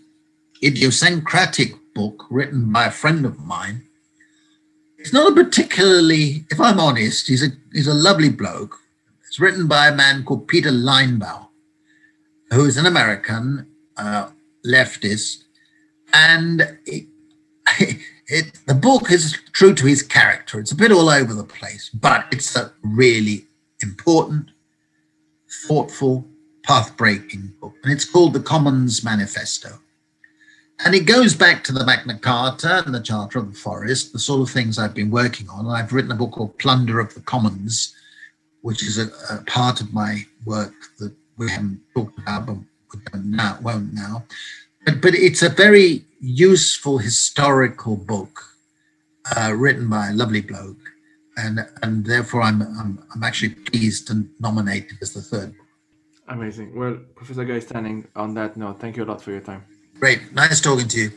idiosyncratic book written by a friend of mine. It's not a particularly, if I'm honest, he's a he's a lovely bloke. It's written by a man called Peter Linebaugh, who is an American uh, leftist, and it, it, the book is true to his character. It's a bit all over the place, but it's a really important, thoughtful, path breaking book. And it's called The Commons Manifesto. And it goes back to the Magna Carta and the Charter of the Forest, the sort of things I've been working on. I've written a book called Plunder of the Commons, which is a, a part of my work that we haven't talked about, but now, won't now. But, but it's a very useful historical book uh, written by a lovely bloke. And, and therefore, I'm, I'm, I'm actually pleased to nominate it as the third. Amazing. Well, Professor Guy Standing, on that note, thank you a lot for your time. Great. Nice talking to you.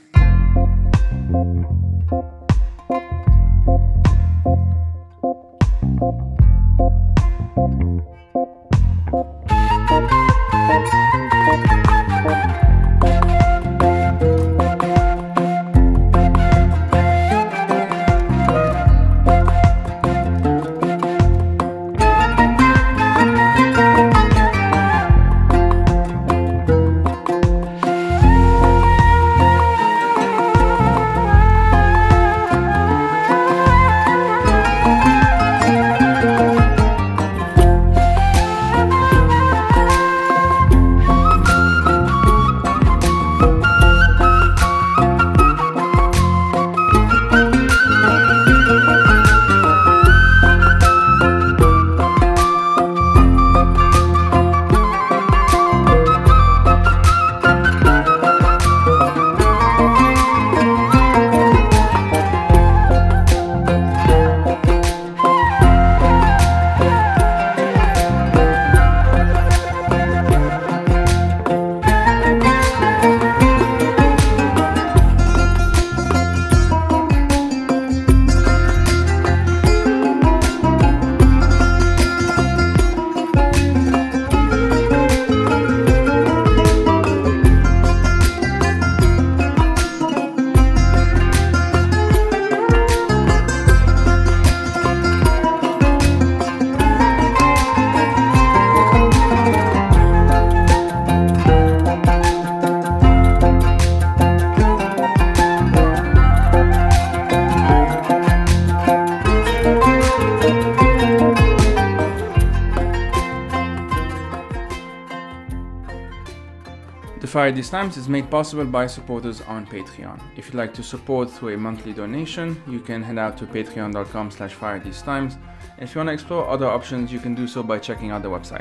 Fire These Times is made possible by supporters on Patreon. If you'd like to support through a monthly donation, you can head out to patreon.com slash fire these times. If you want to explore other options, you can do so by checking out the website.